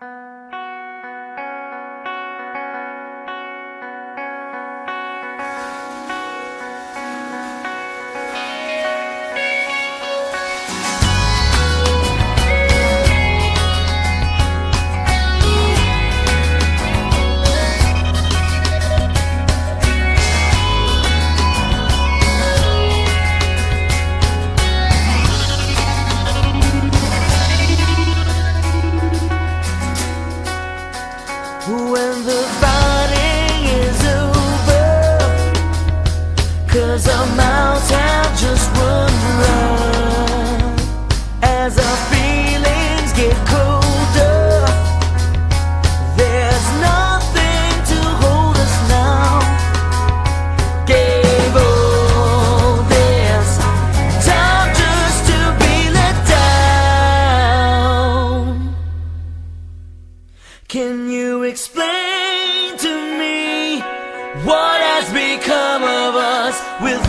Música Can you explain to me what has become of us with